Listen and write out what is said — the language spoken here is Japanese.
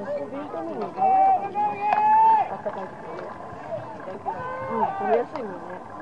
食爽やかうん、べやすいもんね。